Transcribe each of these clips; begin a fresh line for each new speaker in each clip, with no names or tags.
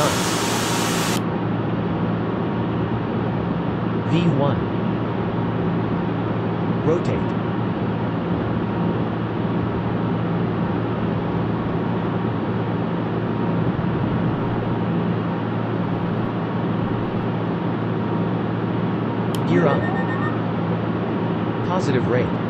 stunts. V1 Rotate. Gear up. Positive rate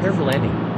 Prepare for landing.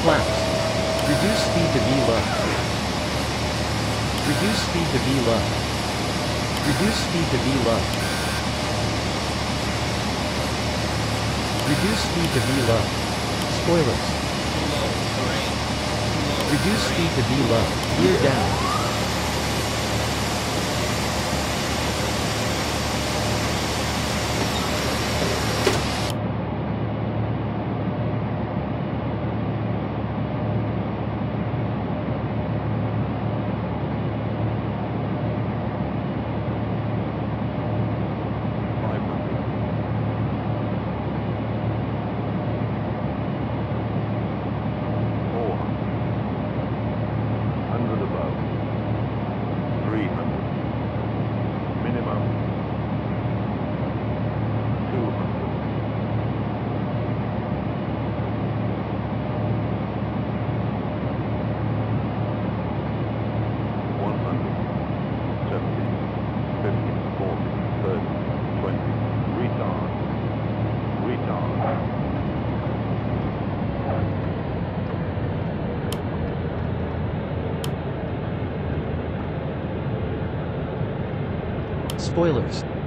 Flaps. Reduce speed to V low. Reduce speed to V low. Reduce speed to V low. Reduce speed to V low. Spoilers. Reduce speed to V low. Gear down. spoilers.